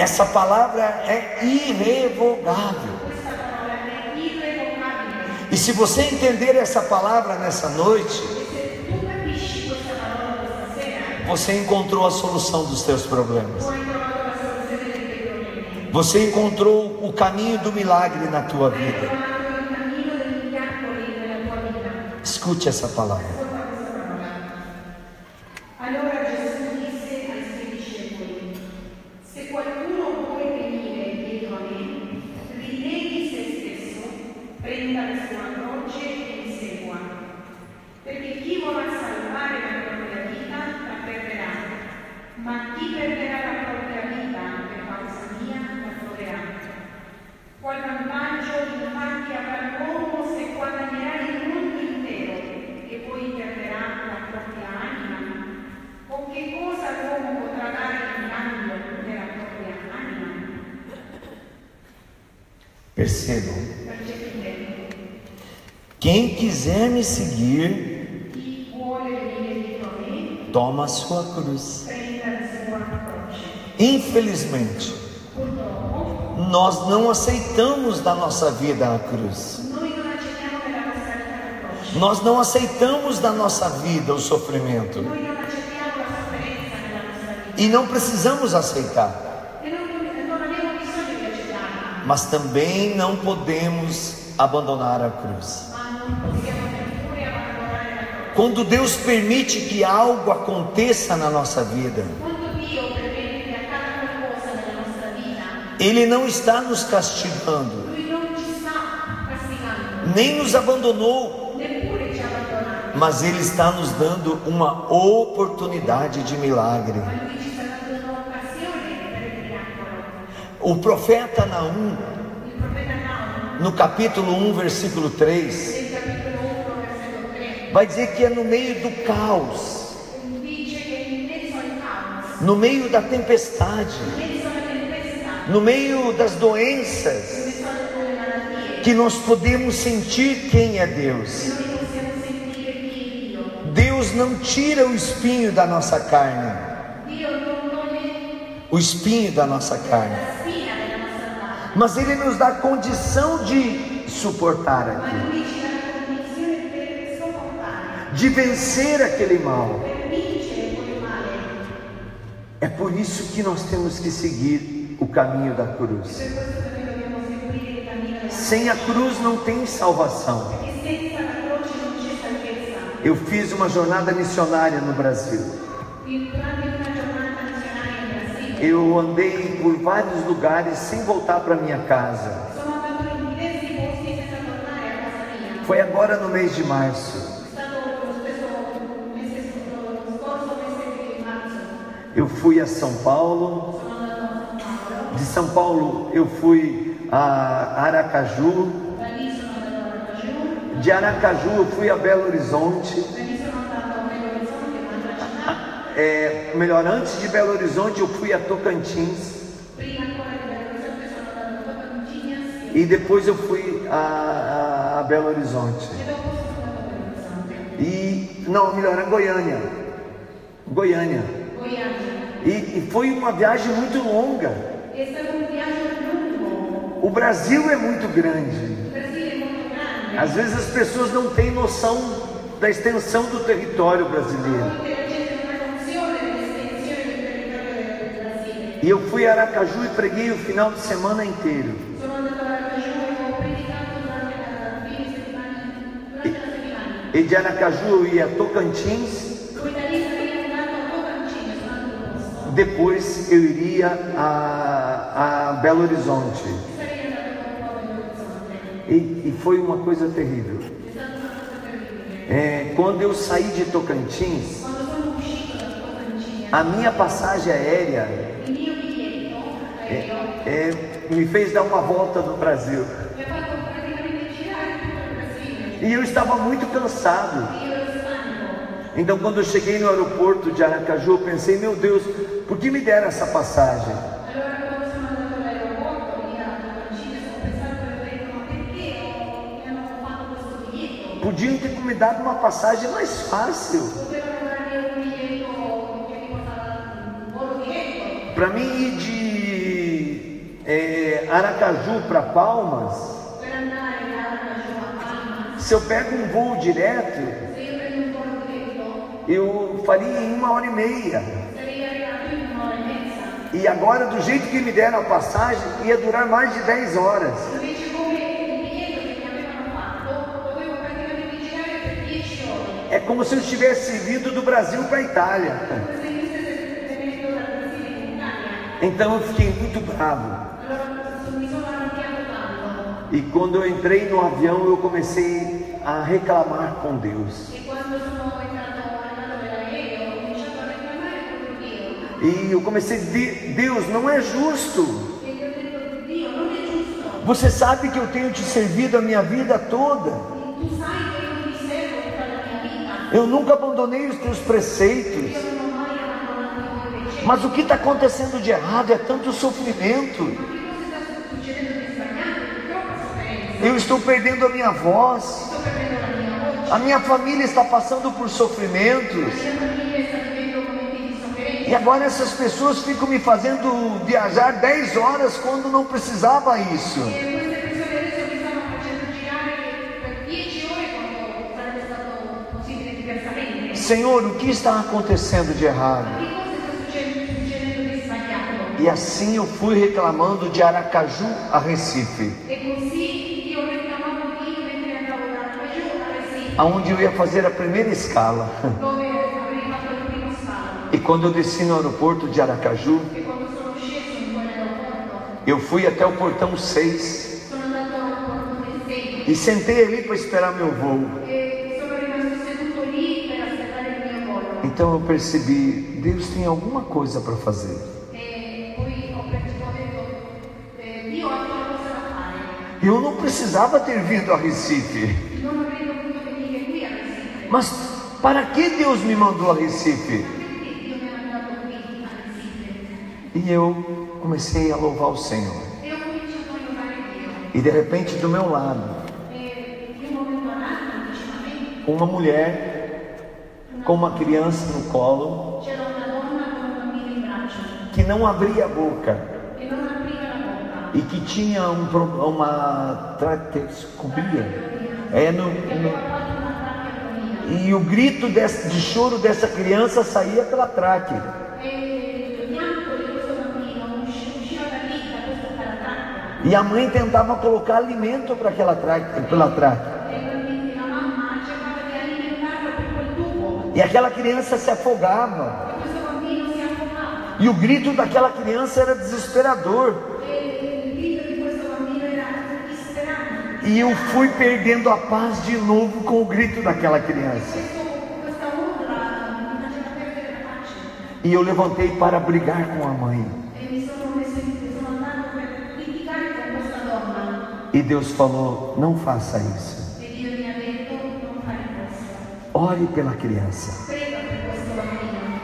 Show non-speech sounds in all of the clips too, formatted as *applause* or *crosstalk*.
Essa palavra é irrevogável. E se você entender essa palavra nessa noite, você encontrou a solução dos seus problemas. Você encontrou o caminho do milagre na tua vida. Escute essa palavra. Sua cruz. Infelizmente, nós não aceitamos da nossa vida a cruz. Nós não aceitamos da nossa vida o sofrimento. E não precisamos aceitar. Mas também não podemos abandonar a cruz. Quando Deus permite que algo aconteça na nossa vida, Ele não está nos castigando, nem nos abandonou, mas Ele está nos dando uma oportunidade de milagre. O profeta Naum, no capítulo 1, versículo 3, nel capitolo 1, versetto 3, vai dizer que é no meio do caos, no meio da tempestade, no meio das doenças, que nós podemos sentir quem é Deus. Deus não tira o espinho da nossa carne, o espinho da nossa carne, mas Ele nos dá condição de suportar aquilo, de vencer aquele mal. É por isso que nós temos que seguir o caminho da cruz. Sem a cruz não tem salvação. Eu fiz uma jornada missionária no Brasil. Eu andei por vários lugares sem voltar para minha casa. Foi agora no mês de março. Eu fui a São Paulo. De São Paulo eu fui a Aracaju. De Aracaju eu fui a Belo Horizonte. É, melhor, antes de Belo Horizonte eu fui a Tocantins. E depois eu fui a, a- a Belo Horizonte. E não, melhor, a Goiânia. Goiânia. E, e foi uma viagem muito longa. Viaggio lungo. O Brasil é muito grande. Às vezes as pessoas não têm noção da extensão do território brasileiro. E eu fui a Aracaju e preguei o final de semana inteiro. E de Aracaju eu ia a Tocantins. Depois eu iria a, a Belo Horizonte. E, e foi uma coisa terrível. É, quando eu saí de Tocantins, a minha passagem aérea aereo é, me fez dar uma volta no Brasil. E eu estava muito cansado. Então, quando eu cheguei no aeroporto de Aracaju, eu pensei: meu Deus, por que me deram essa passagem? Podiam ter me dado uma passagem mais fácil. Para mim ir de Aracaju para Palmas, se eu pego um voo direto, eu faria em uma hora e meia. e agora, do jeito que me deram a passagem, ia durar mais de 10 horas. Invece come il biglietto che mi avevano fatto, dovevo praticamente girare per 10 ore. É como se eu tivesse vindo do Brasil para a Itália. Então eu fiquei muito bravo. E quando eu entrei no avião, eu comecei a reclamar com Deus. E eu comecei a dizer: Deus, não é justo. Você sabe que eu tenho te servido a minha vida toda. Eu nunca abandonei os teus preceitos. Mas o que está acontecendo de errado é tanto sofrimento. Eu estou perdendo a minha voz. A minha família está passando por sofrimentos. E agora essas pessoas ficam me fazendo viajar 10 horas quando não precisava isso. Queste persone adesso mi stanno facendo girare per 10 ore quando sarebbe stato possibile diversamente. Senhor, o que está acontecendo de errado? E assim eu fui reclamando de Aracaju a Recife, aonde eu ia fazer a primeira escala. E quando eu desci no aeroporto de Aracaju, eu fui até o portão 6 sono andato al portone 6 e sentei ali para esperar meu voo. Então eu percebi, Deus tem alguma coisa para fazer. Eu não precisava ter vindo a Recife. Mas para que Deus me mandou a Recife? E eu comecei a louvar o Senhor. E de repente, do meu lado, uma mulher com uma criança no colo que não abria a boca e que tinha um, uma traqueoscopia. É no, no- e o grito de choro dessa criança saía pela traque. E a mãe tentava colocar alimento para aquela traque. E aquela criança se afogava. E o grito daquela criança era desesperador. E eu fui perdendo a paz de novo com o grito daquela criança. E eu levantei para brigar com a mãe. E Deus falou: não faça isso. Ore pela criança.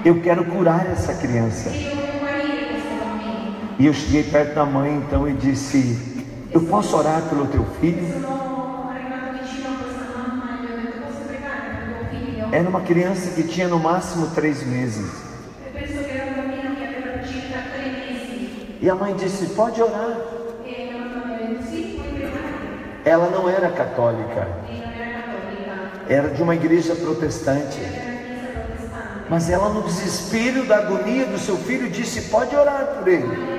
Eu quero curar essa criança. E eu cheguei perto da mãe então e disse: Eu posso orar pelo teu filho? Era uma criança que tinha no máximo três meses. E a mãe disse: Pode orar. Ela não era católica, era de uma igreja protestante. Mas ela, no desespero da agonia do seu filho, disse: Pode orar por ele.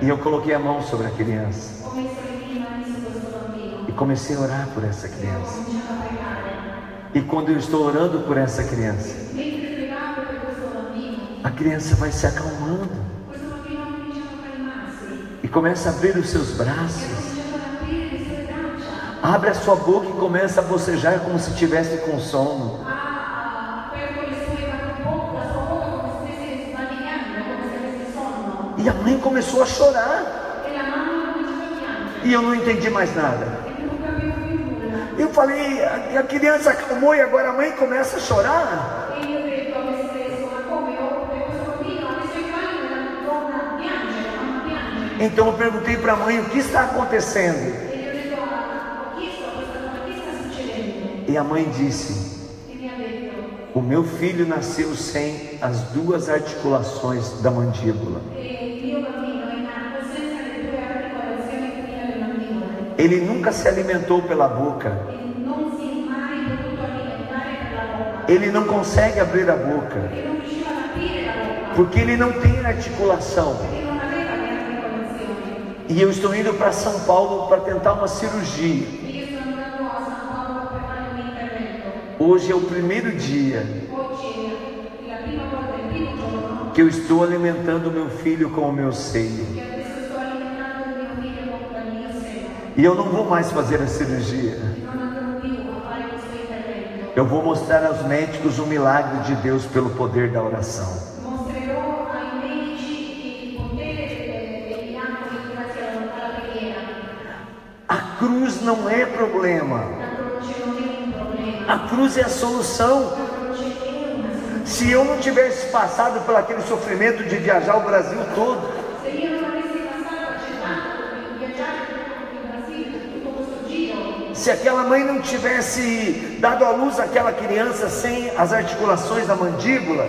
E eu coloquei a mão sobre a criança e comecei a orar por essa criança. E quando eu estou orando por essa criança, a criança vai se acalmando e começa a abrir os seus braços. Abre a sua boca e começa a bocejar como se tivesse com sono. E a mãe começou a chorar. E eu não entendi mais nada. Eu falei, a criança acalmou e agora a mãe começa a chorar. Então eu perguntei para a mãe o que está acontecendo. E a mãe disse: O meu filho nasceu sem as duas articulações da mandíbula. Ele nunca se alimentou pela boca. Ele não consegue abrir a boca. Porque ele não tem articulação. E eu estou indo para São Paulo para tentar uma cirurgia. Hoje é o primeiro dia que eu estou alimentando meu filho com o meu seio. E eu não vou mais fazer a cirurgia. Eu vou mostrar aos médicos o milagre de Deus pelo poder da oração. Cruz não é problema. A cruz é a solução. Se eu não tivesse passado por aquele sofrimento de viajar o Brasil todo, Se aquela mãe não tivesse dado à luz aquela criança sem as articulações da mandíbula,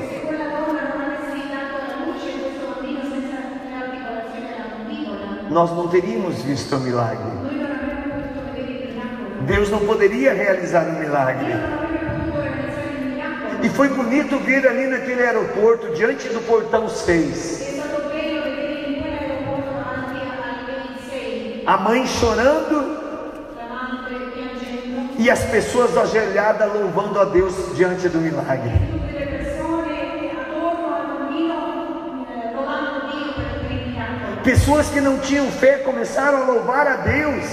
nós não teríamos visto o milagre. Deus não poderia realizar Io milagre. E foi bonito ver ali naquele aeroporto, diante do portão 6, È stato bello vedere in quell'aeroporto davanti al 26 a mãe chorando e as pessoas ajoelhadas louvando a Deus diante do milagre. Pessoas que não tinham fé começaram a louvar a Deus,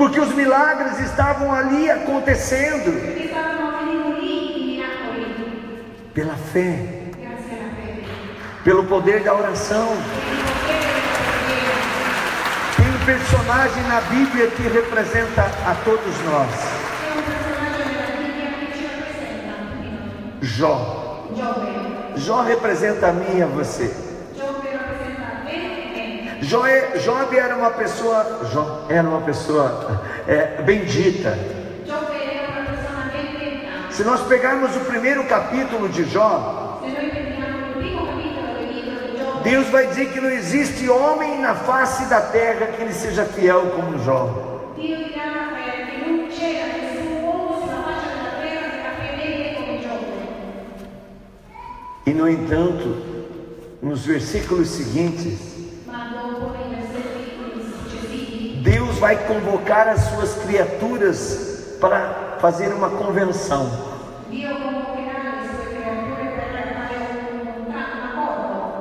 porque os milagres estavam ali acontecendo pela fé, pelo poder da oração. Tem um personagem na Bíblia que representa a todos nós: Jó. Jó representa a mim e a você. Giobbe rappresenta te e me. Jó é, Job era uma pessoa, Jó era uma pessoa é, bendita. Se nós pegarmos o primeiro capítulo de Jó, Deus vai dizer que não existe homem na face da terra que ele seja fiel como Jó. E no entanto, nos versículos seguintes, vai convocar as suas criaturas para fazer uma convenção.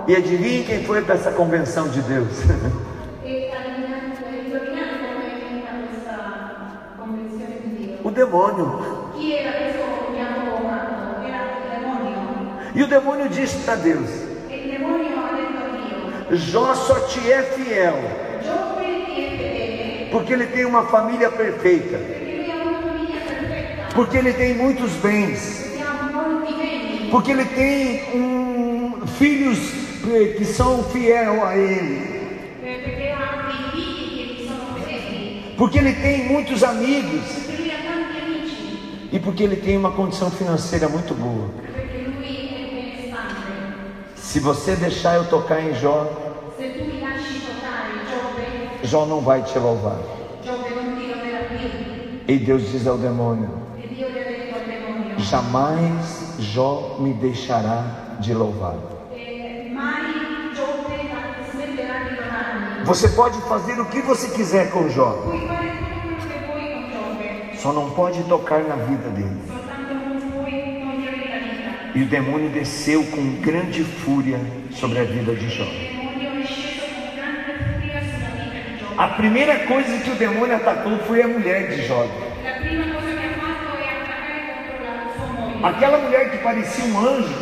E adivinhe quem foi para essa convenção de Deus? *laughs* O demônio. E o demônio disse para Deus: Jó só te é fiel porque ele tem uma família perfeita, porque ele tem muitos bens, porque ele tem um, filhos eh, que são fiel a ele, porque ele tem muitos amigos. E porque ele tem uma condição financeira muito boa. Se você deixar eu tocar em Jó, Jó não vai te louvar. E Deus diz ao demônio: Jamais Jó me deixará de louvar. Você pode fazer o que você quiser com Jó, só não pode tocar na vida dele. E o demônio desceu com grande fúria sobre a vida de Jó. A primeira coisa que o demônio atacou foi a mulher de Jó. Aquela mulher que parecia um anjo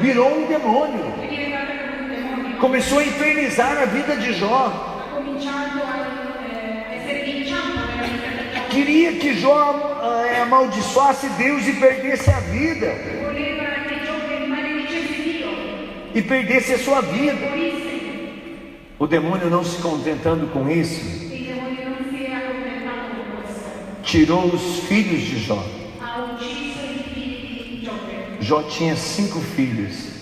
virou um demônio. Começou a infernizar a vida de Jó. Eh. Queria que Jó eh, amaldiçoasse Deus e perdesse a vida. E perdesse a sua vida. O demônio não se contentando com isso, tirou os filhos de Jó. Jó tinha cinco filhos.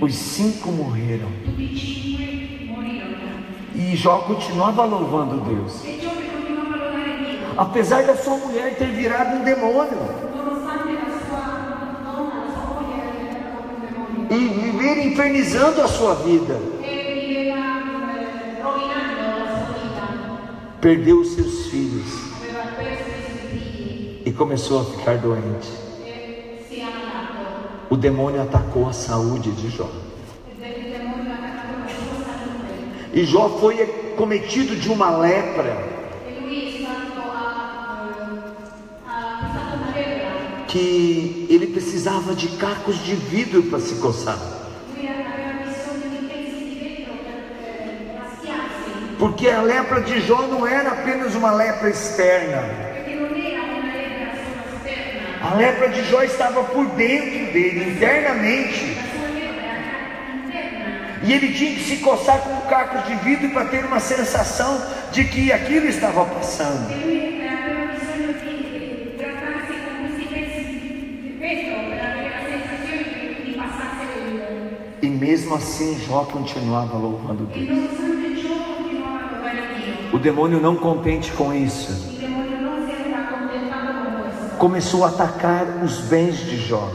Os cinco morreram. e Jó continuava louvando Deus. Apesar da sua mulher ter virado um demônio. E viver infernizando a sua vida. Perdeu os seus filhos. E começou a ficar doente. O demônio atacou a saúde de Jó. E Jó foi cometido de uma lepra que ele precisava de cacos de vidro para se coçar. Porque a lepra de Jó não era apenas uma lepra externa. A lepra de Jó estava por dentro dele, internamente. E ele tinha que se coçar com cacos de vidro para ter uma sensação de que aquilo estava passando. E mesmo assim Jó continuava louvando Deus. O demônio não contente com isso, começou a atacar os bens de Jó.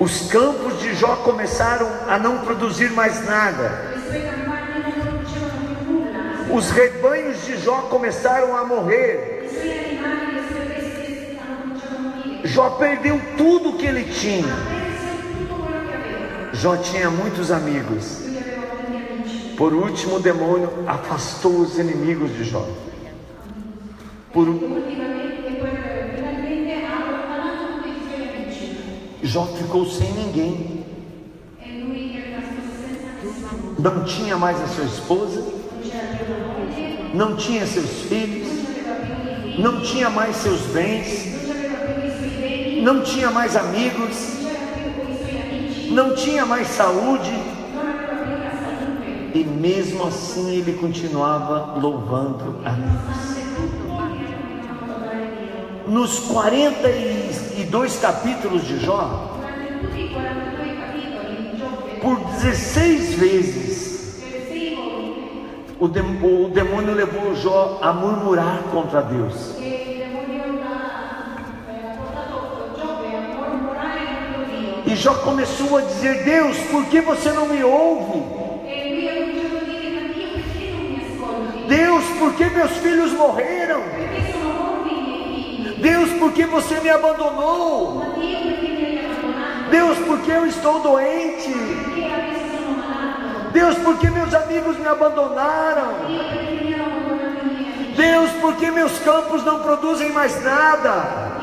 Os campos de Jó começaram a não produzir mais nada. Os rebanhos de Jó começaram a morrer. Jó perdeu tudo que ele tinha. Jó tinha muitos amigos. Por último, o demônio afastou os inimigos de Jó. Por. Jó ficou sem ninguém. Não tinha mais a sua esposa, não tinha seus filhos, não tinha mais seus bens, não tinha mais amigos, não tinha mais saúde. E mesmo assim ele continuava louvando a Deus. Nos 42 capítulos de Jó, Durante tutti i 42 capitoli di Giobbe, por 16 vezes, o dem- o demônio levou Jó a murmurar contra Deus. E Jó começou a dizer: Deus, por que você não me ouve? Deus, por que meus filhos morreram? Deus, por que você me abandonou? Deus, por que eu estou doente? Deus, por que meus amigos me abandonaram? Deus, por que meus campos não produzem mais nada?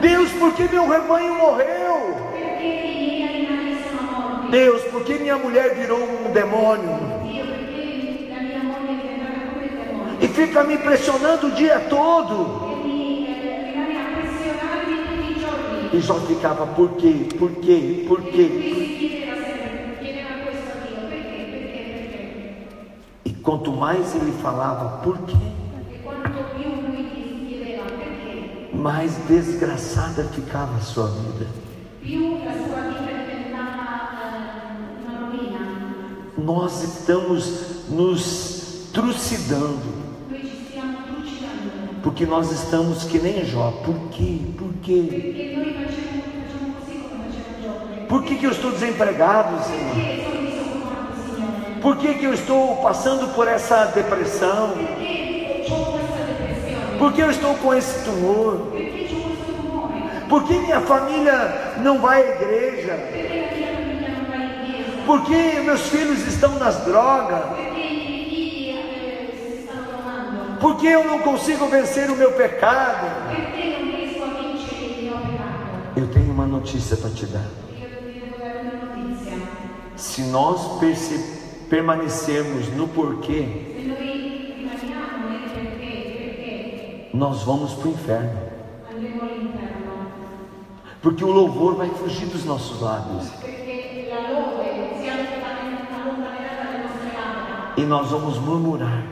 Deus, por que meu rebanho morreu? Deus, por que minha mulher virou um demônio? E fica me pressionando o dia todo. E Jó ficava, por quê? Por quê? Por quê? E quanto mais ele falava, por quê? Mais desgraçada ficava a sua vida. Nós estamos nos trucidando. Porque nós estamos que nem Jó. Por quê? Por quê? Por que, que eu estou desempregado, Senhor? Por que, que eu estou passando por essa depressão? Por que eu estou com esse tumor? Por que minha família não vai à igreja? Por que meus filhos estão nas drogas? Por que eu não consigo vencer o meu pecado? Eu tenho uma notícia para te dar. Se nós permanecermos no porquê, nós vamos para o inferno. Porque o louvor vai fugir dos nossos lábios. Labbra. e nós vamos murmurar,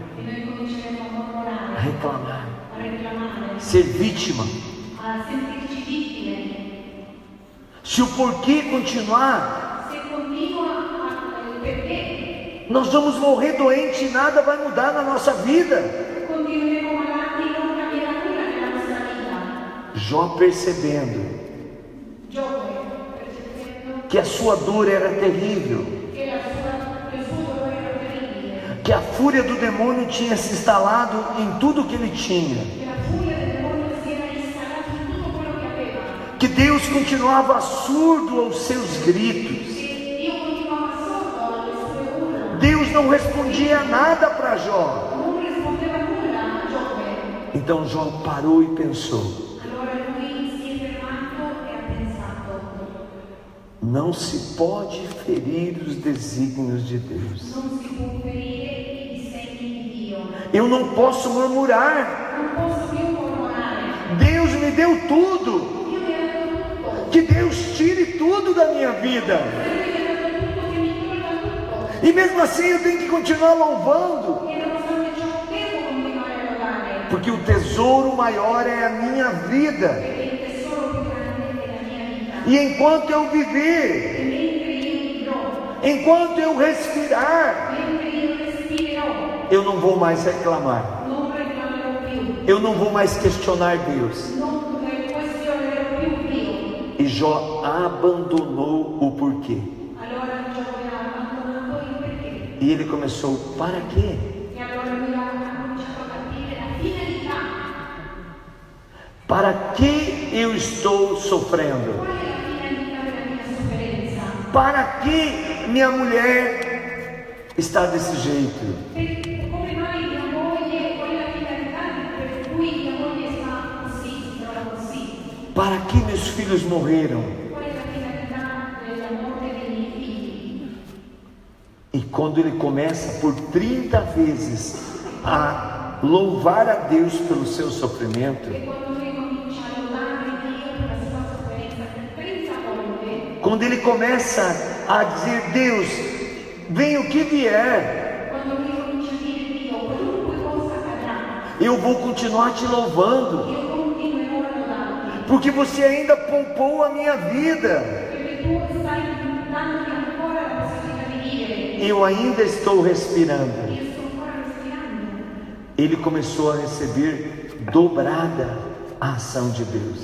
reclamar, reclamare, ser vítima. a sentirci vittime. Se o porquê continuar, nós vamos morrer doente e nada vai mudar na nossa vida. vita. Jó percebendo que a sua dor era terrível, que a fúria do demônio tinha se instalado em tudo que ele tinha, que Deus continuava surdo aos seus gritos, Deus não respondia nada para Jó. Então Jó parou e pensou: não se pode ferir os desígnios de Deus. Eu não posso murmurar. Deus me deu tudo. Que Deus tire tudo da minha vida. E mesmo assim eu tenho que continuar louvando. Porque o tesouro maior é a minha vida. E enquanto eu viver, enquanto eu respirar, eu não vou mais reclamar. Eu não vou mais questionar Deus. E Jó abandonou o porquê. E ele começou: para quê? Para que eu estou sofrendo? Para que minha mulher está desse jeito? Para que meus filhos morreram? E quando ele começa por 30 vezes a louvar a Deus pelo seu sofrimento, quando lui comincia a lodare Dio per la sua sofferenza per 30 volte, quando ele começa a dizer: Deus, vem o que vier, eu vou continuar te louvando, porque você ainda poupou a minha vida, eu ainda estou respirando. Ele começou a receber dobrada a ação de Deus.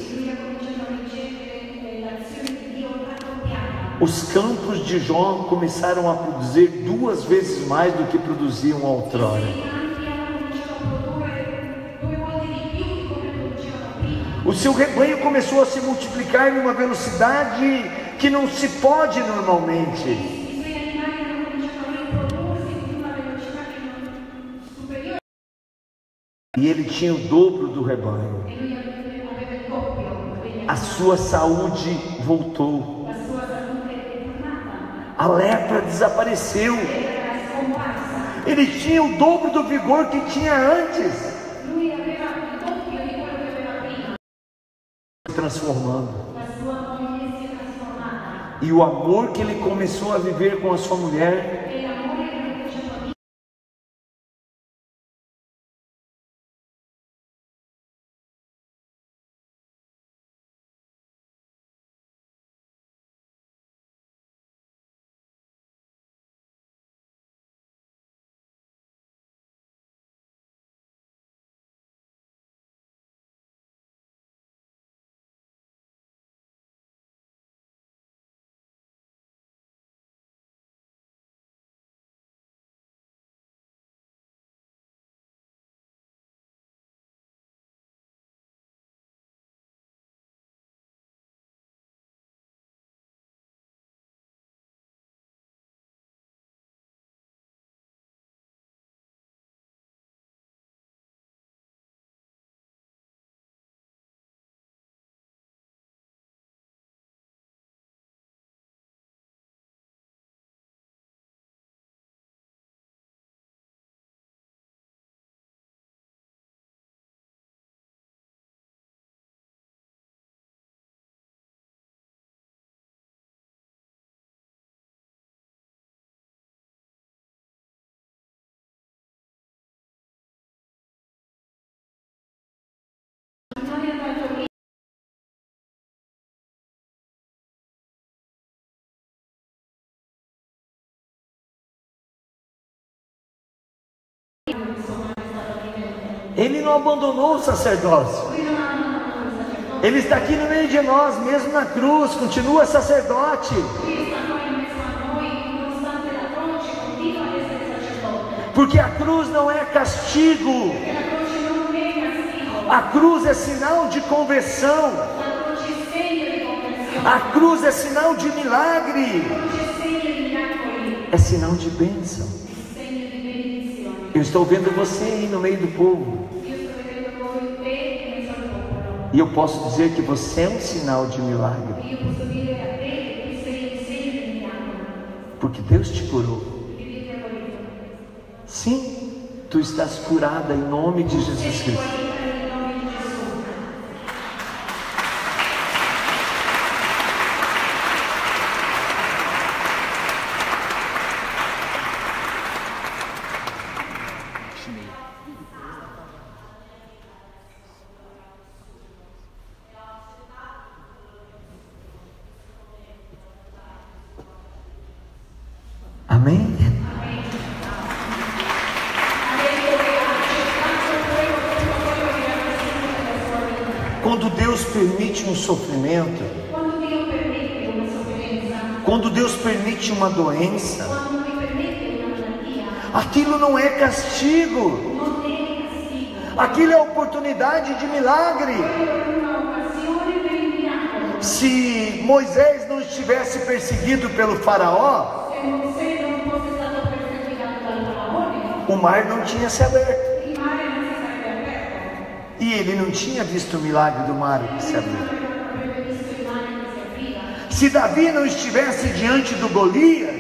Os campos de Jó começaram a produzir duas vezes mais do que produziam outrora. O seu rebanho começou a se multiplicar numa velocidade que não se pode normalmente. E ele tinha o dobro do rebanho. A sua saúde voltou. A lepra desapareceu. Ele tinha o dobro do vigor que tinha antes. Transformando. E o amor que ele começou a viver com a sua mulher Ele não abandonou o sacerdócio. Ele está aqui no meio de nós, mesmo na cruz, continua sacerdote. Porque a cruz não é castigo, a cruz é sinal de conversão, a cruz é sinal de milagre, é sinal de bênção. Eu estou vendo você aí no meio do povo, e eu posso dizer que você é um sinal de milagre, porque Deus te curou. Sim, tu estás curada em nome de Jesus Cristo. guarita nel nome di Gesù. Amém? Ha detto che ha accettato quello, tutto quello che era presente nella sua vita. Quando Deus permite um sofrimento, Quando Dio permette una sofferenza, quando Deus permite uma doença, aquilo não é castigo, aquilo é oportunidade de milagre. Se Moisés não estivesse perseguido pelo Faraó, faraone, o mar não tinha se aberto. E ele não tinha visto o milagre do mar se abrir. Se Davi não estivesse diante do Golias,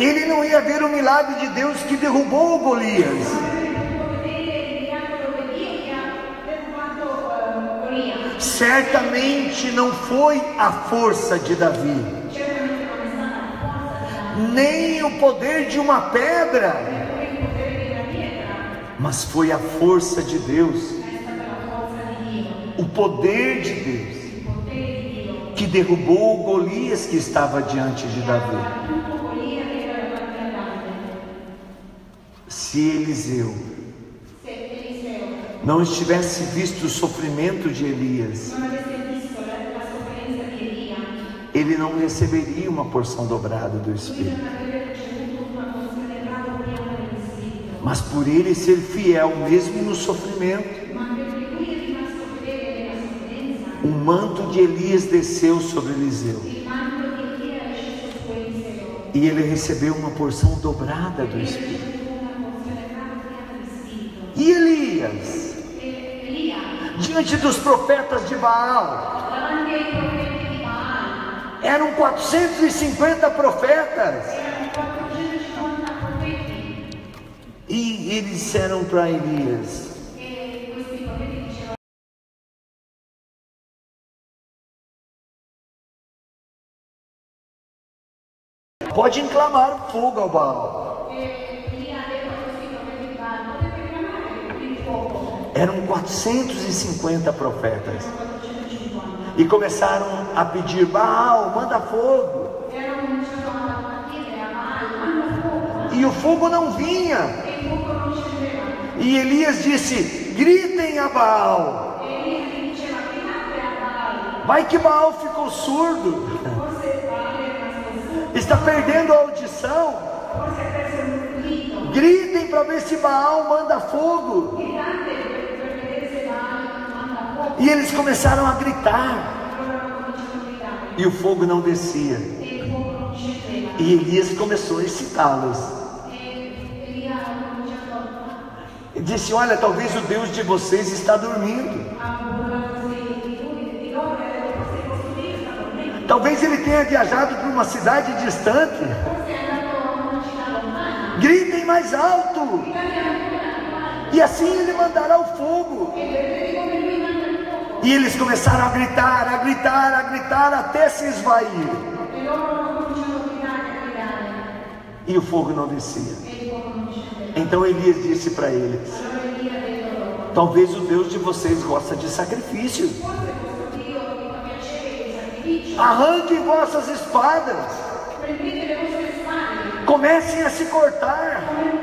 ele não ia ver o milagre de Deus que derrubou Golias. Certamente não foi a força de Davi, nem o poder de uma pedra, mas foi a força de Deus, o poder de Deus, que derrubou Golias que estava diante de Davi. Se Eliseu não estivesse visto o sofrimento de Elias, ele não receberia uma porção dobrada do Espírito. Mas por ele ser fiel mesmo no sofrimento, o manto de Elias desceu sobre Eliseu e ele recebeu uma porção dobrada do Espírito. Diante dos profetas de Baal, eram 450 profetas, erano 450 profeti. e eles disseram para Elias: Pode clamar fogo ao Baal. Eram 450 profetas 450. e começaram a pedir: Baal, manda fogo. E o fogo não vinha. e Elias disse: Gritem a Baal. Vai que Baal ficou surdo, está perdendo a audição. Gritem para ver se Baal manda fogo. E eles começaram a gritar. E o fogo não descia. E Elias começou a excitá-los. E disse: Olha, talvez o Deus de vocês está dormindo. Talvez ele tenha viajado para uma cidade distante. Gritem mais alto. E assim ele mandará o fogo. E eles começaram a gritar, a gritar, a gritar até se esvair. E o fogo não descia. Então Elias disse para eles: Talvez o Deus de vocês gosta de sacrifício. Arranquem vossas espadas, Comecem a se cortar.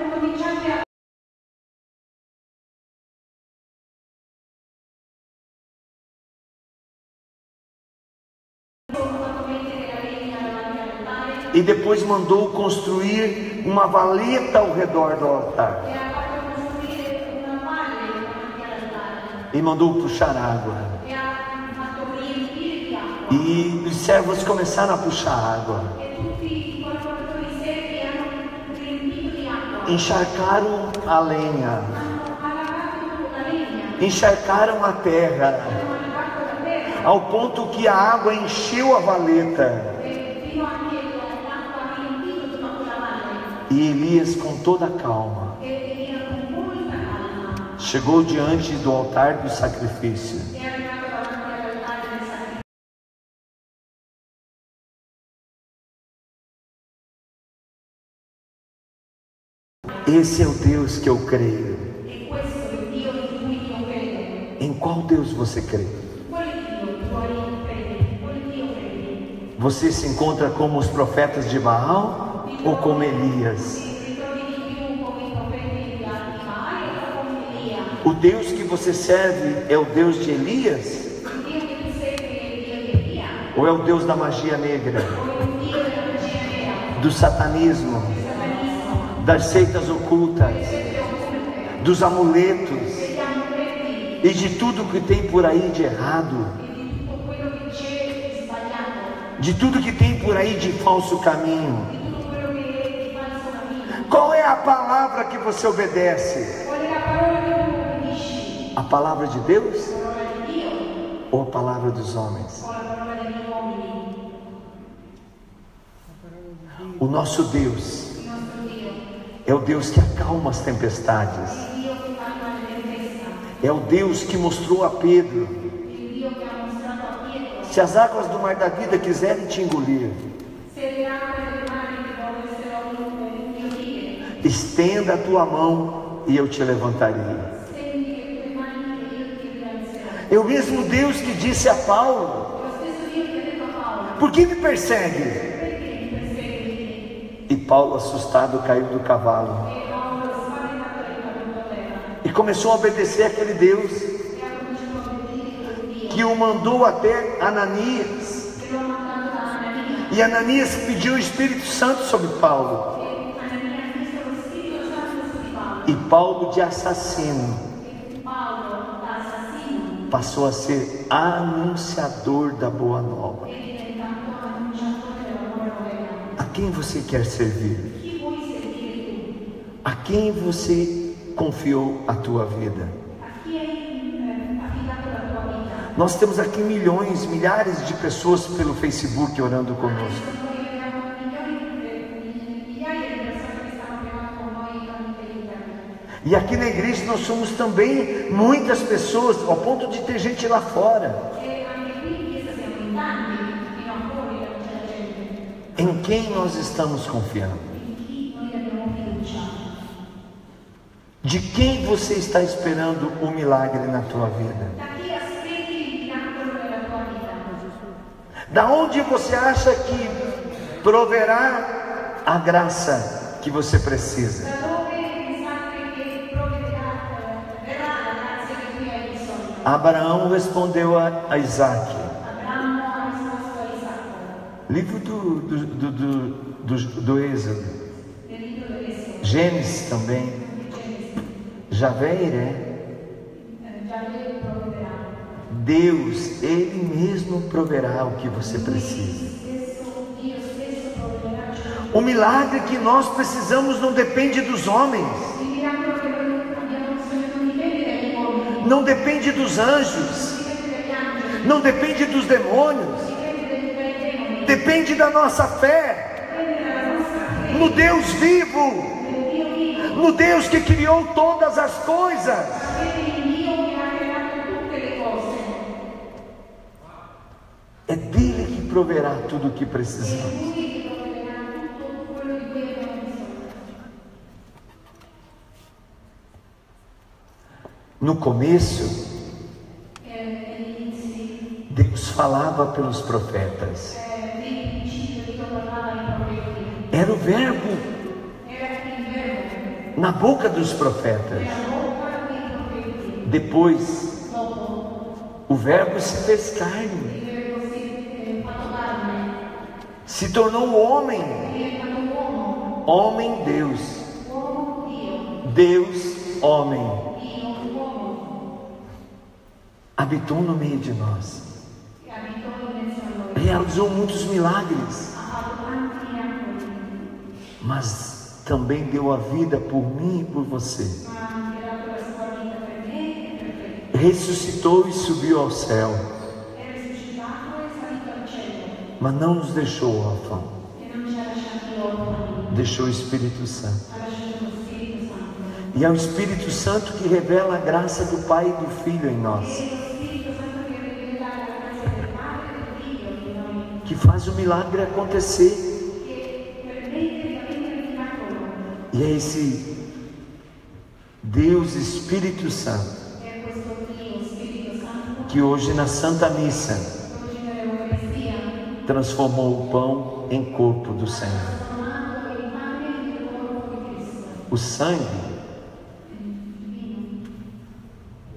Mandou construir uma valeta ao redor do altar. e mandou puxar água. e os servos começaram a puxar água. Encharcaram a lenha. Encharcaram a terra Ao ponto que a água encheu a valeta. E Elias, com toda calma, chegou diante do altar do sacrifício. Esse é o Deus que eu creio. Em qual Deus você crê? Você se encontra como os profetas de Baal ou como Elias? o Deus que você serve é o Deus de Elias? Ou é o Deus da magia negra, do satanismo, das seitas ocultas, dos amuletos? E de tudo que tem por aí de errado, de tudo que tem por aí de falso caminho? A palavra que você obedece? A palavra de Deus ou a palavra dos homens? o nosso Deus é o Deus que acalma as tempestades. É o Deus que mostrou a Pedro: se as águas do mar da vida quiserem te engolir, estenda a tua mão e eu te levantarei. É o mesmo Deus que disse a Paulo: Por que me persegue? E Paulo, assustado, caiu do cavalo e começou a obedecer aquele Deus que o mandou até Ananias. E Ananias pediu o Espírito Santo sobre Paulo. E Paulo, de assassino, passou a ser anunciador da boa nova. A quem você quer servir? A quem você confiou a tua vida? Nós temos aqui milhões, milhares de pessoas pelo Facebook orando conosco. E aqui na igreja nós somos também muitas pessoas, ao ponto de ter gente lá fora. Em quem nós estamos confiando? De quem você está esperando o milagre na tua vida? Da onde você acha que proverá a graça que você precisa? Abraão respondeu a, a Isaac. Livro do, do, do, do, do, do Êxodo. Gênesis também. Javé e Iré. Deus, Ele mesmo proverá o que você precisa. O milagre que nós precisamos não depende dos homens, não depende dos anjos, não depende dos demônios, depende da nossa fé no Deus vivo, no Deus que criou todas as coisas. É dele que proverá tudo o que precisamos. No começo, Deus falava pelos profetas. Era o Verbo na boca dos profetas. Depois, o Verbo se fez carne, se tornou homem, è diventato habitou no meio de nós, realizou muitos milagres, mas também deu a vida por mim e por você. Ressuscitou e subiu ao céu, mas não nos deixou orfani, deixou o Espírito Santo. E é o Espírito Santo que revela a graça do Pai e do Filho em nós, que faz o milagre acontecer. E é esse Deus Espírito Santo que hoje na Santa Missa transformou o pão em corpo do Senhor. O sangue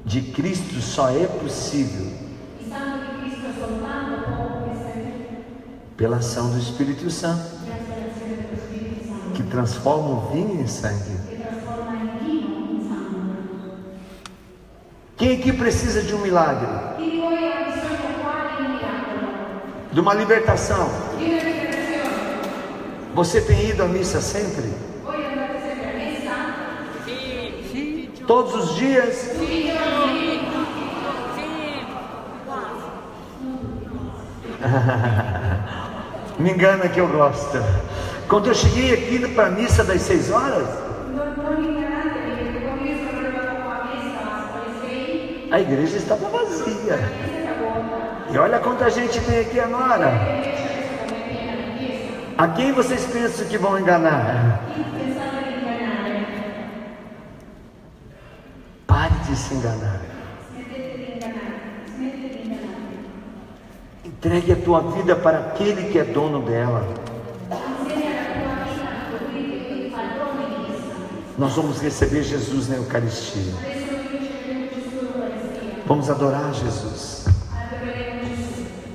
de Cristo só é possível pela ação do Espírito Santo, que transforma o vinho em sangue. Quem aqui precisa de um milagre, de uma libertação? Você tem ido à missa sempre? Todos os dias? *laughs* Me engana que eu gosto. Quando eu cheguei aqui para a missa das seis horas, a messa alle 6, a igreja estava vazia. E olha quanta gente tem aqui agora. A quem vocês pensam que vão enganar? Pare de se enganar. Entregue a tua vida para aquele que é dono dela. Nós vamos receber Jesus na Eucaristia. Vamos adorar Jesus.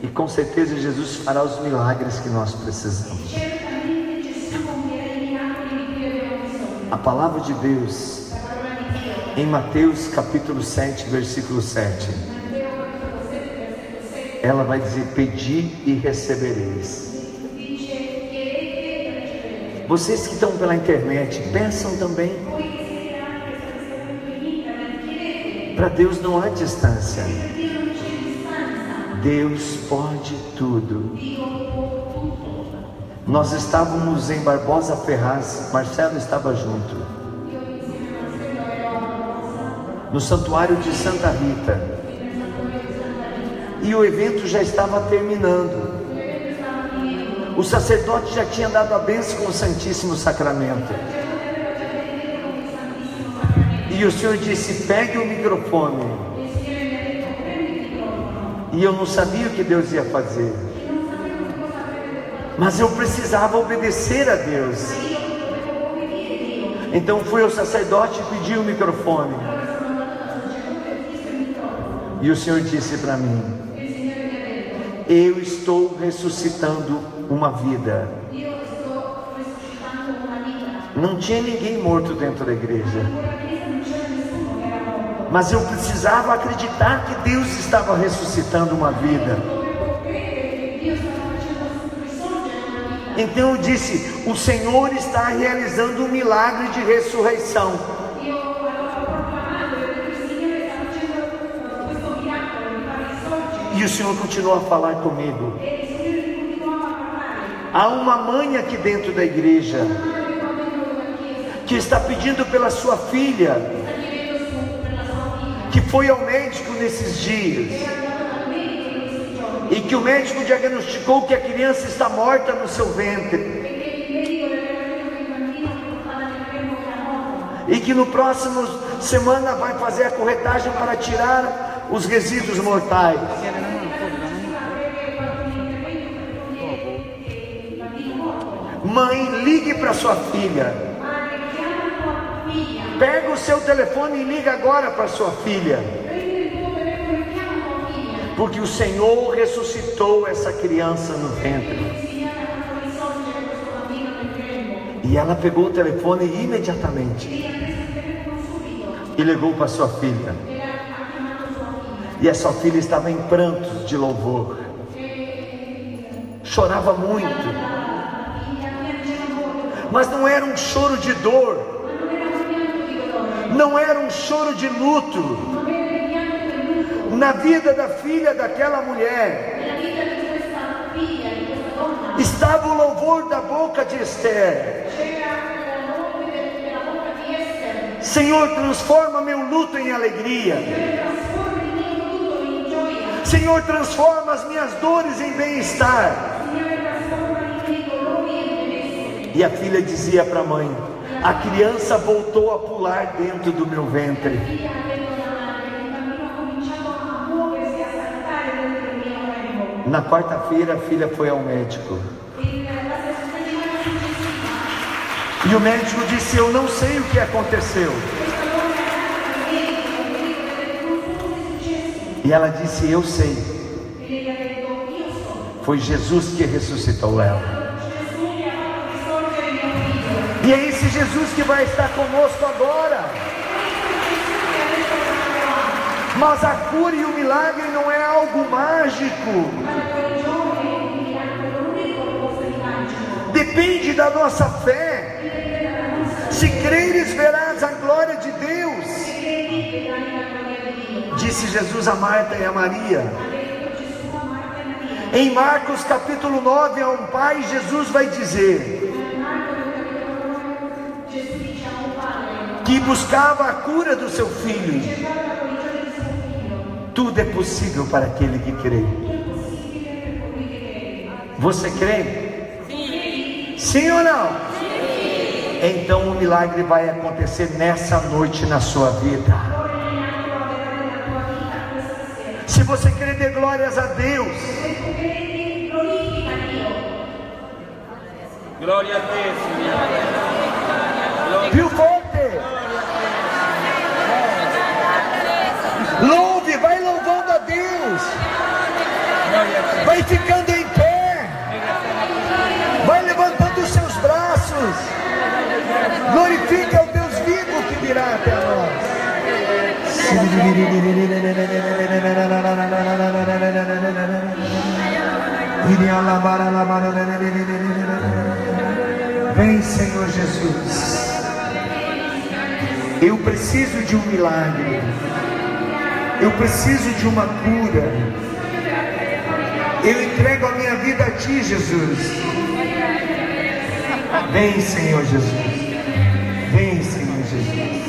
E com certeza Jesus fará os milagres que nós precisamos. A palavra de Deus em Mateus capítulo 7, versículo 7. Ela vai dizer: Pedi e recebereis. Vocês que estão pela internet, peçam também. Para Deus não há distância. Deus pode tudo. Nós estávamos em Barbosa Ferraz, Marcelo estava junto, no santuário de Santa Rita. nel santuario di Santa Rita. E o evento já estava terminando. O sacerdote já tinha dado a bênção com o Santíssimo Sacramento. E o Senhor disse: pegue o microfone. E eu não sabia o que Deus ia fazer, mas eu precisava obedecer a Deus. Então fui ao sacerdote e pedi o microfone. E o Senhor disse para mim: E il Signore mi ha detto Eu estou ressuscitando uma vida. Não tinha ninguém morto dentro da igreja, mas eu precisava acreditar que Deus estava ressuscitando uma vida. Então eu disse: O Senhor está realizando um milagre de ressurreição. O Senhor continuou a falar comigo. Há uma mãe aqui dentro da igreja que está pedindo pela sua filha, que foi ao médico nesses dias, e que o médico diagnosticou que a criança está morta no seu ventre, e que no próximo semana vai fazer a corretagem para tirar os resíduos mortais. Mãe, ligue para sua filha. Pega o seu telefone e liga agora para sua filha. Porque o Senhor ressuscitou essa criança no ventre. E ela pegou o telefone imediatamente e ligou para sua filha. E a sua filha estava em prantos de louvor. Chorava muito. Mas não era um choro de dor. Não era um choro de luto. Na vida da filha daquela mulher estava o louvor da boca de Esther. Senhor, transforma meu luto em alegria. Senhor, transforma as minhas dores em bem-estar. E a filha dizia para a mãe: A criança voltou a pular dentro do meu ventre. Na quarta-feira, a filha foi ao médico. E o médico disse: Eu não sei o que aconteceu. E ela disse: Eu sei. Foi Jesus que ressuscitou ela. E é esse Jesus que vai estar conosco agora. Mas a cura e o milagre não é algo mágico. Depende da nossa fé. Se creres, verás a glória de Deus. Disse Jesus a Marta e a Maria. Em Marcos capítulo 9, a um pai, Jesus vai dizer que buscava a cura do seu filho. Tudo é possível para aquele que crê. Você crê? Sim ou não? Então o milagre vai acontecer nessa noite na sua vida. Se você crê, dê glórias a Deus. Gloria a. Gloria Viu forte? Louve, vai louvando a Deus. Vai ficando em pé. Vai levantando os seus braços. Glorifica o Deus vivo que virá até nós. Vem, Senhor Jesus. Eu preciso de um milagre. Eu preciso de uma cura. Eu entrego a minha vida a Ti, Jesus. Vem, Senhor Jesus. Vem, Senhor Jesus.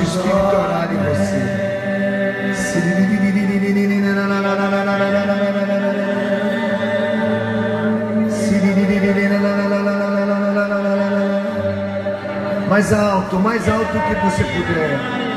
O Espírito orar em você. Mais alto, mais alto que você puder.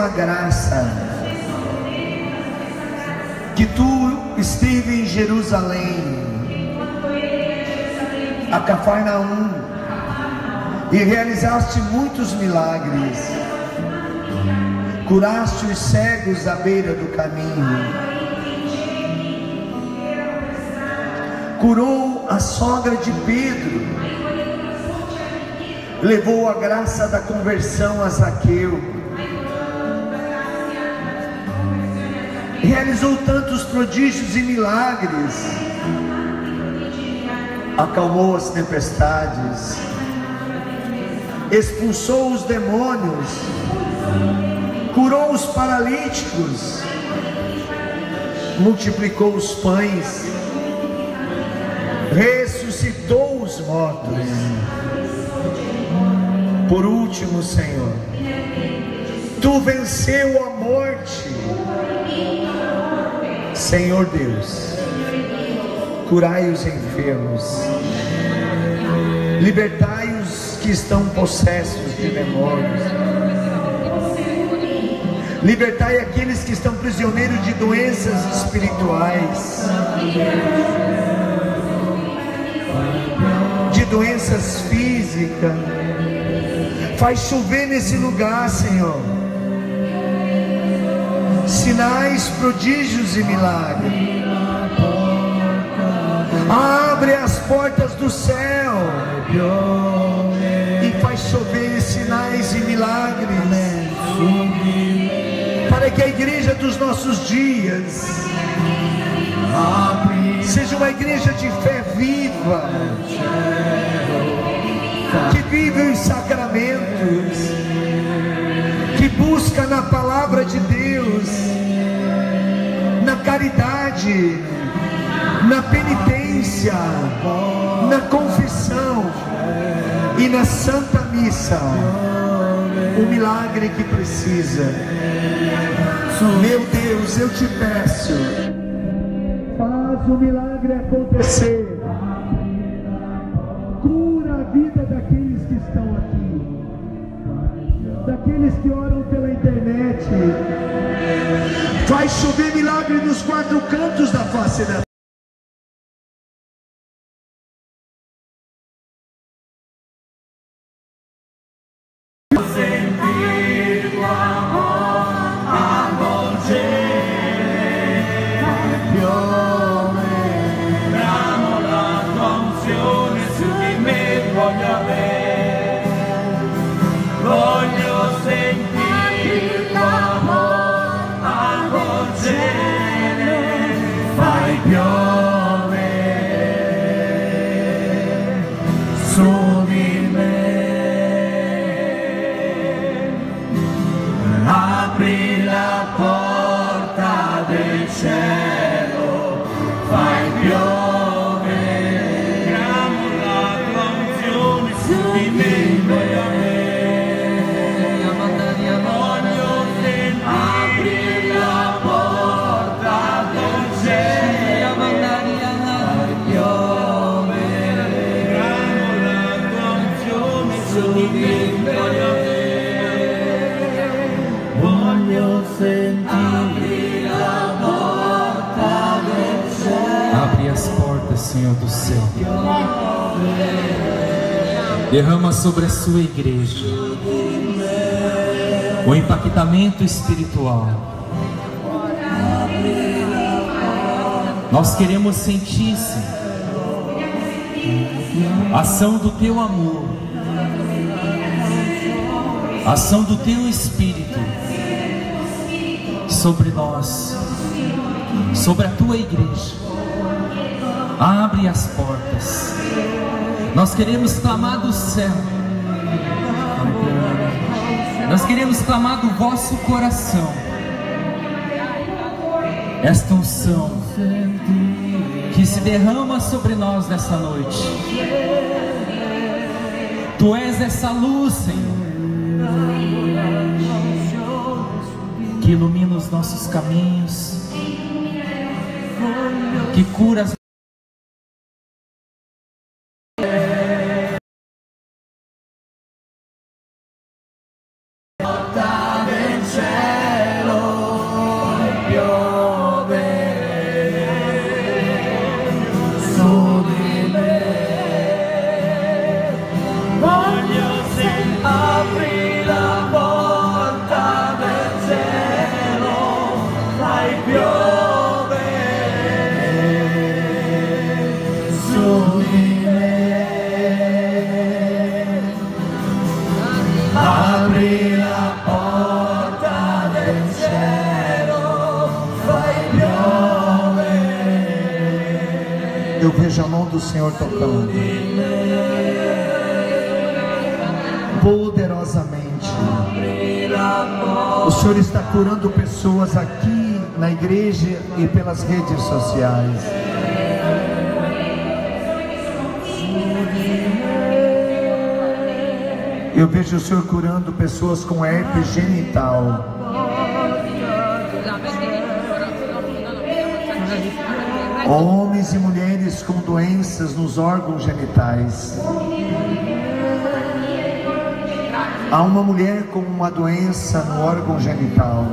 Mesma graça, que tu esteve em Jerusalém, a Cafarnaum, e realizaste muitos milagres, curaste os cegos à beira do caminho, curou a sogra de Pedro, levou a graça da conversão a Zaqueu, realizou tantos prodígios e milagres, acalmou as tempestades, expulsou os demônios, curou os paralíticos, multiplicou os pães, ressuscitou os mortos. Por último, Senhor, tu venceu a morte. Senhor Deus, curai os enfermos, libertai os que estão possessos de demônios, libertai aqueles que estão prisioneiros de doenças espirituais, de doenças físicas. Faz chover nesse lugar, Senhor. Sinais, prodígios e milagres. Abre as portas do céu e faz chover sinais e milagres para que a igreja dos nossos dias seja uma igreja de fé viva, que vive os sacramentos, que busca na palavra de Deus, caridade, na penitência, na confissão e na santa missa, o milagre que precisa. Meu Deus, eu te peço, faz o milagre acontecer. Faz chover milagre nos quatro cantos da face da Sentir Derrama sobre a sua igreja o impactamento espiritual. Nós queremos sentir, Senhor, ação do teu amor, ação do teu espírito sobre nós, sobre a tua igreja. Abre as portas. Nós queremos clamar do céu. Nós queremos clamar do vosso coração. Esta unção que se derrama sobre nós nessa noite. Tu és essa luz, Senhor, que ilumina os nossos caminhos, que cura as do Senhor tocando. Poderosamente. O Senhor está curando pessoas aqui na igreja e pelas redes sociais. Eu vejo o Senhor curando pessoas com herpes genital. Homens e mulheres com doenças nos órgãos genitais. Há uma mulher com uma doença no órgão genital.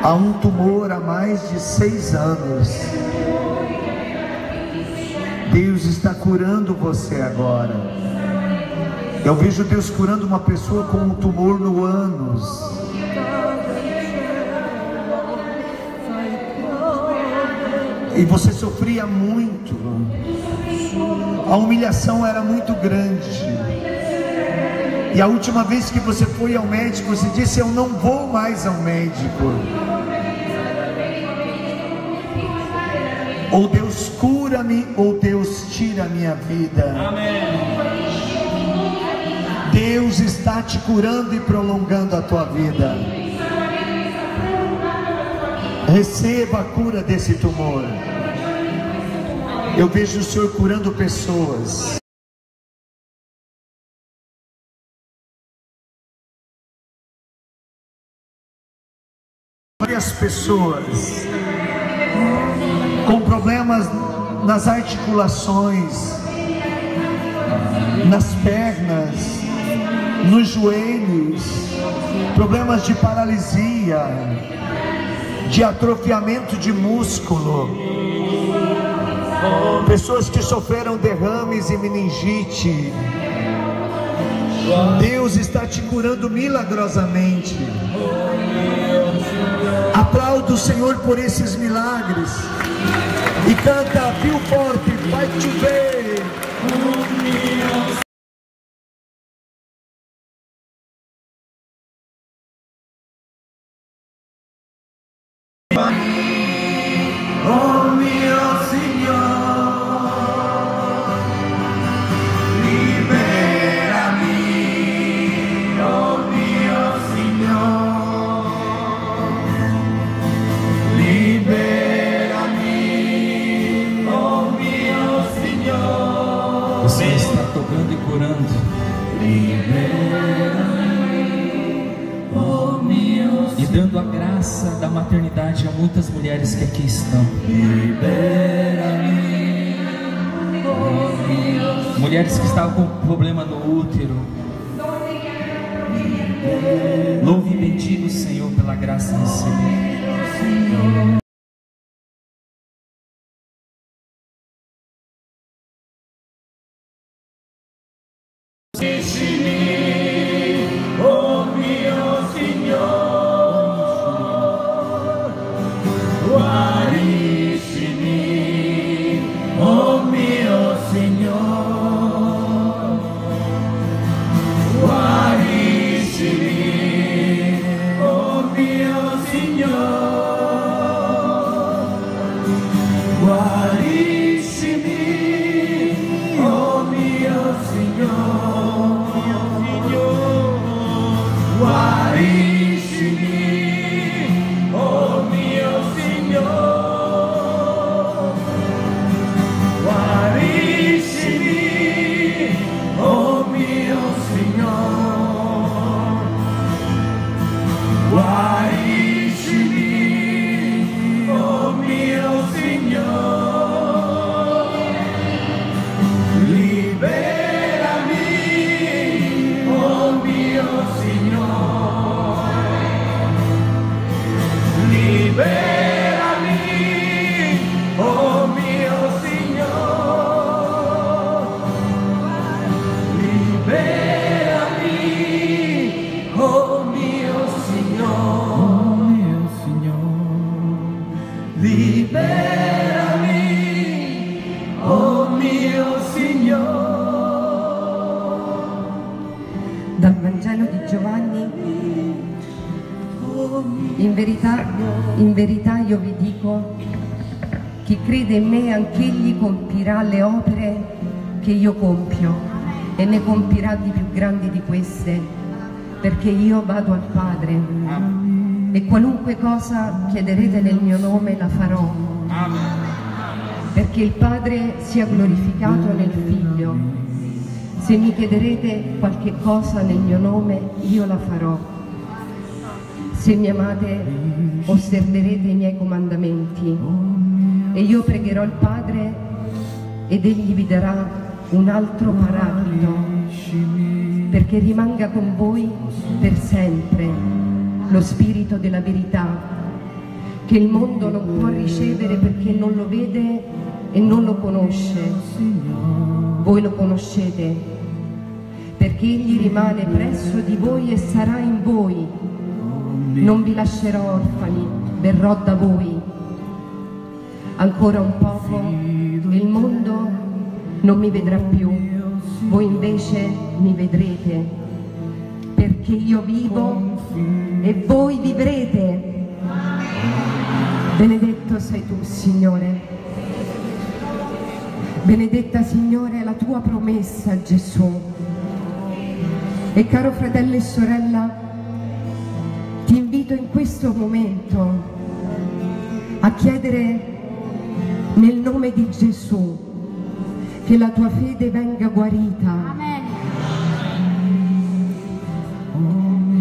Há um tumor há mais de seis anos. Deus está curando você agora. Eu vejo Deus curando uma pessoa com um tumor no ânus. E você sofria muito. A humilhação era muito grande. E a última vez que você foi ao médico, você disse: Eu não vou mais ao médico. Ou Deus cura-me, ou Deus tira a minha vida. Deus está te curando e prolongando a tua vida. Receba a cura desse tumor. Eu vejo o Senhor curando pessoas. Várias pessoas com problemas nas articulações, nas pernas, nos joelhos, problemas de paralisia, de atrofiamento de músculo pessoas que sofreram derrames e meningite. Deus está te curando milagrosamente. Aplauda o Senhor por esses milagres. E canta, viu forte, vai te ver. Da maternidade a muitas mulheres que aqui estão. Mulheres que estavam com problema no útero. Louve e bendiga o Senhor pela graça recebida. Oh che io compio e ne compirà di più grandi di queste, perché io vado al Padre e qualunque cosa chiederete nel mio nome la farò, perché il Padre sia glorificato nel Figlio. Se mi chiederete qualche cosa nel mio nome, io la farò. Se mi amate, osserverete i miei comandamenti. E io pregherò il Padre ed egli vi darà un altro paraclito, perché rimanga con voi per sempre lo Spirito della verità, che il mondo non può ricevere perché non lo vede e non lo conosce. Voi lo conoscete, perché egli rimane presso di voi e sarà in voi. Non vi lascerò orfani, verrò da voi. Ancora un poco il mondo non mi vedrà più, voi invece mi vedrete, perché io vivo e voi vivrete. Benedetto sei tu, Signore. Benedetta, Signore, la tua promessa, Gesù. E caro fratello e sorella, ti invito in questo momento a chiedere nel nome di Gesù che la tua fede venga guarita.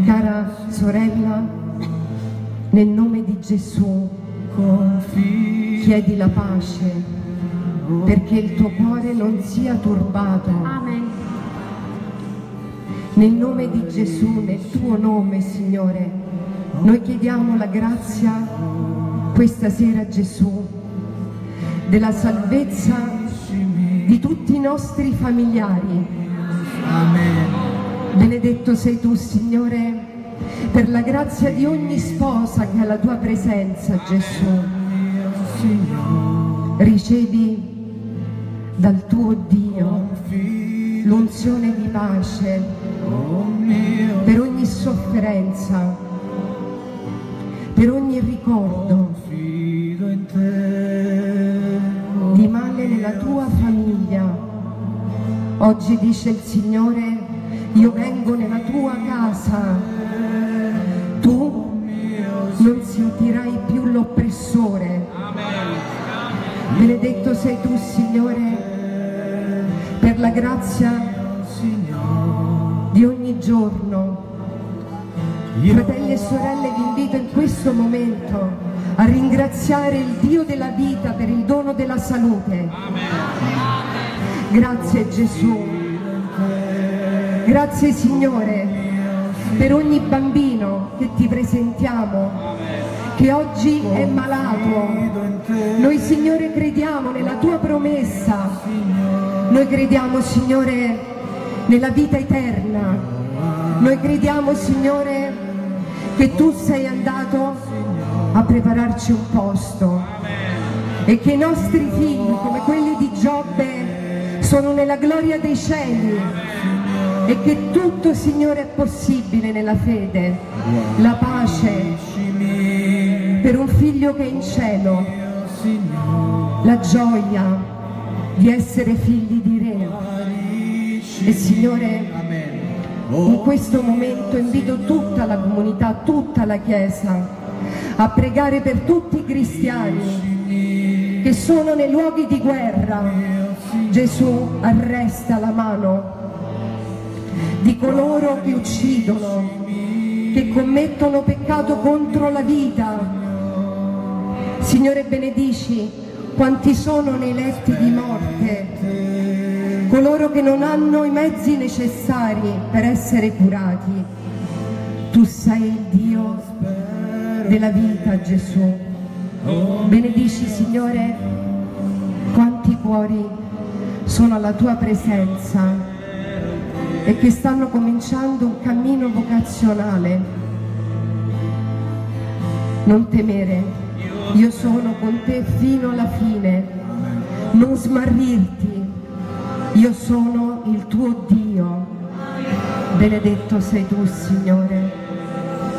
Cara sorella, Nel nome di Gesù chiedi la pace perché il tuo cuore non sia turbato. Amen. Nel nome di Gesù, nel tuo nome, Signore, noi chiediamo la grazia questa sera, Gesù, della salvezza di tutti i nostri familiari. Benedetto sei tu, Signore, per la grazia di ogni sposa che ha la tua presenza, Gesù. Ricevi dal tuo Dio l'unzione di pace per ogni sofferenza, per ogni ricordo Oggi dice il Signore, io vengo nella tua casa, tu non sentirai più l'oppressore. Benedetto sei tu, Signore, per la grazia di ogni giorno. Fratelli e sorelle, vi invito in questo momento a ringraziare il Dio della vita per il dono della salute. Grazie Gesù. Grazie Signore per ogni bambino che ti presentiamo, che oggi è malato. Noi Signore crediamo nella tua promessa. Noi crediamo Signore nella vita eterna. Noi crediamo Signore che tu sei andato a prepararci un posto e che i nostri figli come quelli di Giobbe sono nella gloria dei cieli e che tutto Signore è possibile nella fede, la pace per un figlio che è in cielo, la gioia di essere figli di Re. E Signore, in questo momento invito tutta la comunità, tutta la Chiesa a pregare per tutti i cristiani che sono nei luoghi di guerra. Gesù arresta la mano di coloro che uccidono, che commettono peccato contro la vita. Signore benedici quanti sono nei letti di morte, coloro che non hanno i mezzi necessari per essere curati. Tu sei il Dio della vita, Gesù. Benedici, Signore, quanti cuori sono alla tua presenza e che stanno cominciando un cammino vocazionale. Non temere, io sono con te fino alla fine. Non smarrirti, io sono il tuo Dio. Benedetto sei tu, Signore.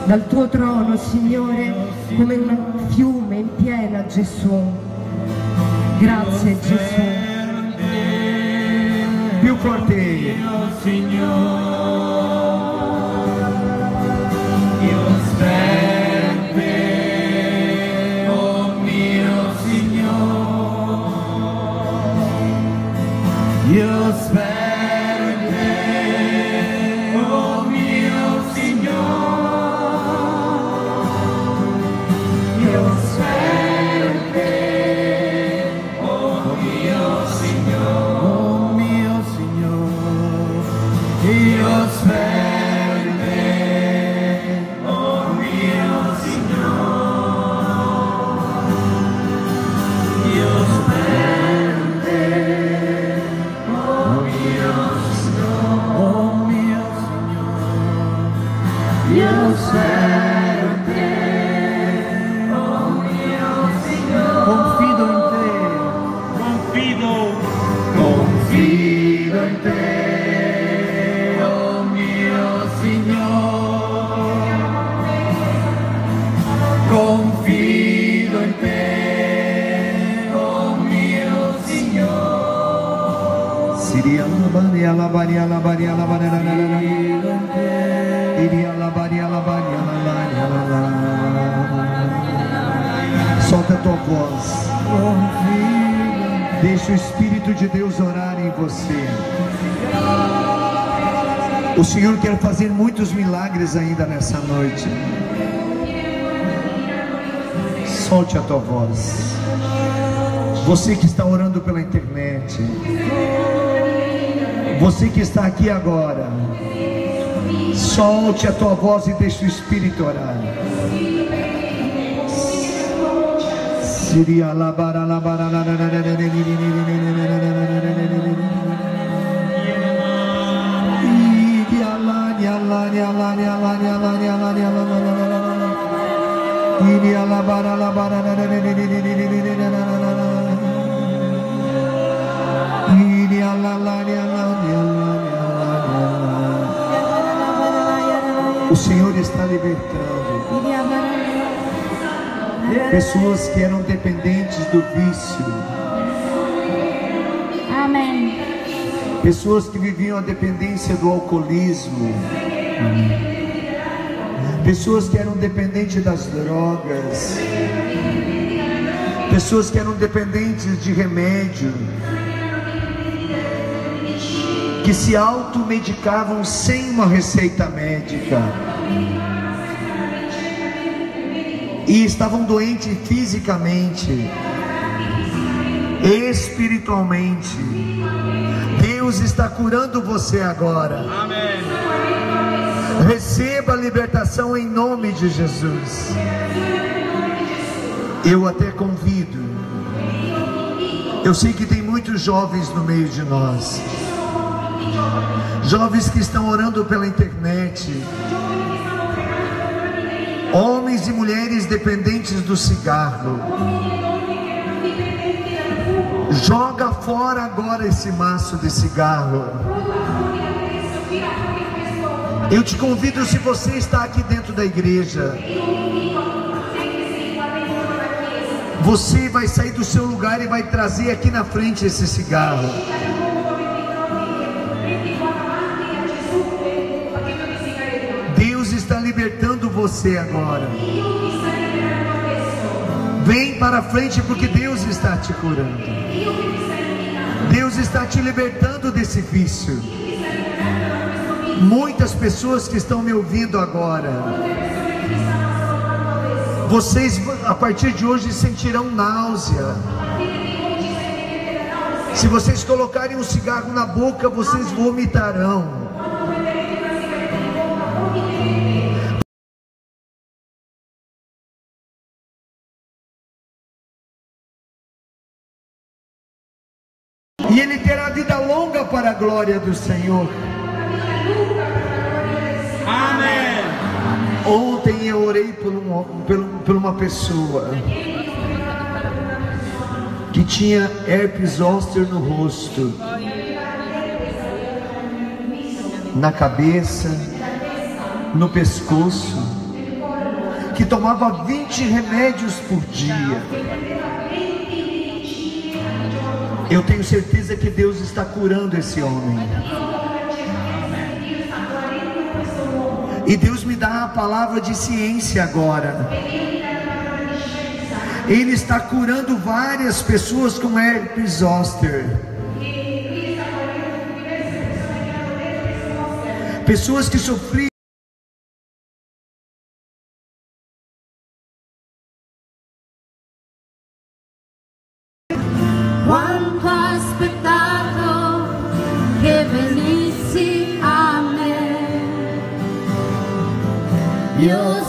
Dal tuo trono, Signore, come un fiume in piena, Gesù. Grazie, Gesù. Forte. Spero noite. Solte a tua voz. Você que está orando pela internet. Você que está aqui agora. Solte a tua voz e deixe o Espírito orar. Siria labara labara O Senhor está libertando pessoas que eram dependentes do vício, pessoas que viviam a dependência do alcoolismo, pessoas que eram dependentes das drogas, pessoas que eram dependentes de remédio, que se automedicavam sem uma receita médica. E estavam doentes fisicamente, espiritualmente. Deus está curando você agora. Receba a libertação em nome de Jesus. Eu até convido. Eu sei que tem muitos jovens no meio de nós. Jovens que estão orando pela internet. Homens e mulheres dependentes do cigarro. Joga fora agora esse maço de cigarro. Eu te convido, se você está aqui dentro da igreja, você vai sair do seu lugar e vai trazer aqui na frente esse cigarro. Deus está libertando você agora. Vem para frente porque Deus está te curando. Deus está te libertando desse vício. Muitas pessoas que estão me ouvindo agora, vocês a partir de hoje sentirão náusea. Se vocês colocarem um cigarro na boca, vocês vomitarão. E ele terá vida longa para a glória do Senhor. Ontem eu orei por, um, por, por uma pessoa que tinha herpes zoster no rosto, na cabeça, no pescoço, que tomava 20 remédios por dia. Eu tenho certeza que Deus está curando esse homem. E Deus dá a palavra de ciência agora. Ele está curando várias pessoas com herpes zoster. Pessoas que sofriam Quanto ho aspettato Io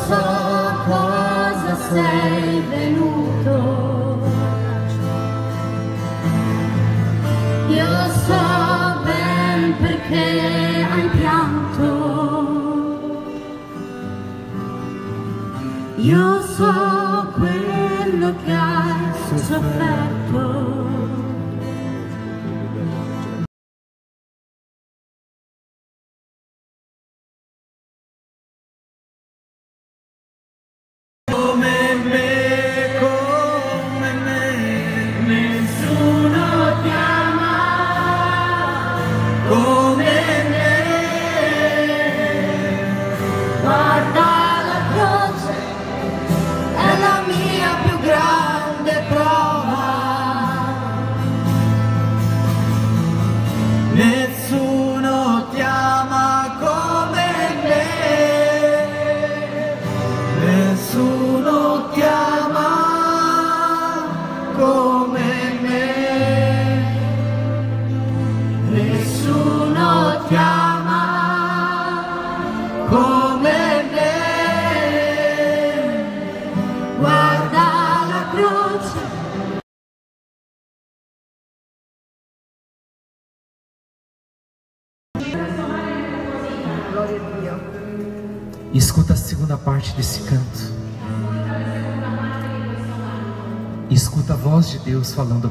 falando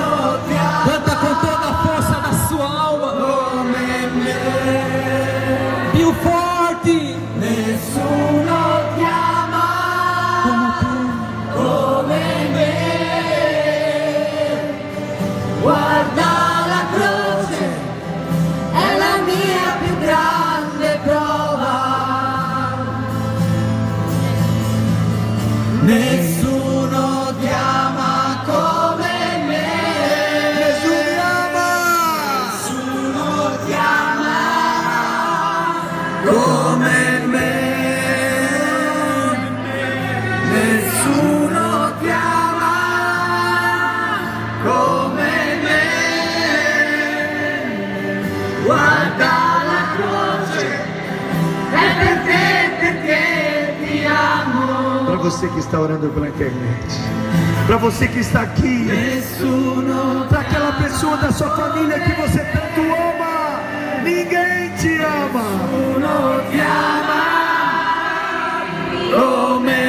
você que está orando pela internet, para você que está aqui, para aquela pessoa da sua família que você tanto ama. Ninguém te ama. Ama.